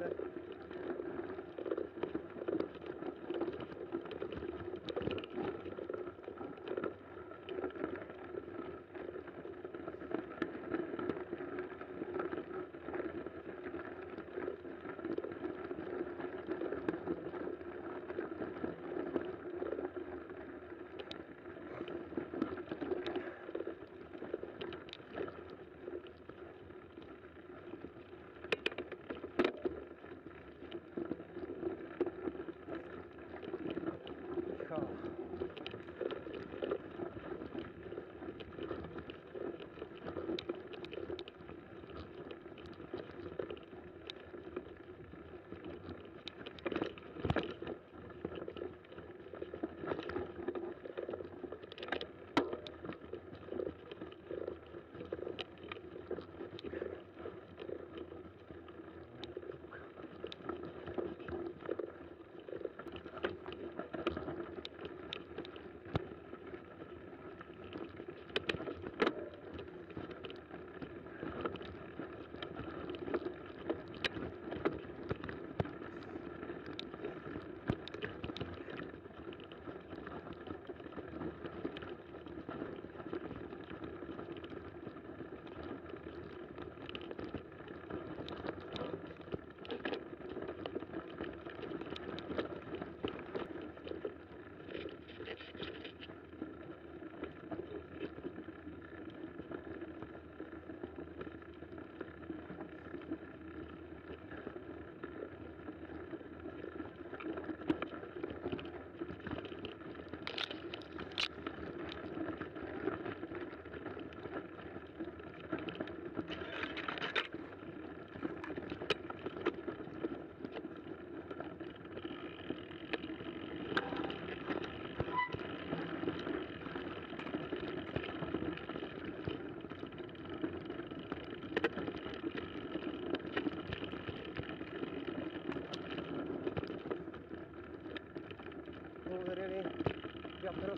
like that. pero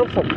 helpful.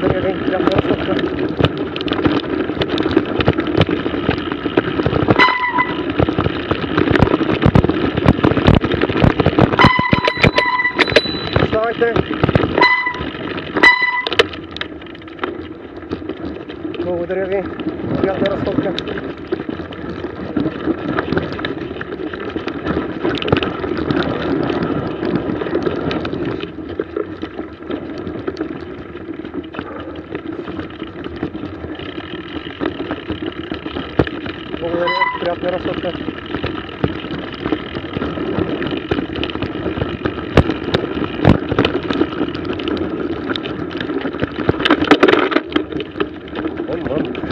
Gracias. Good.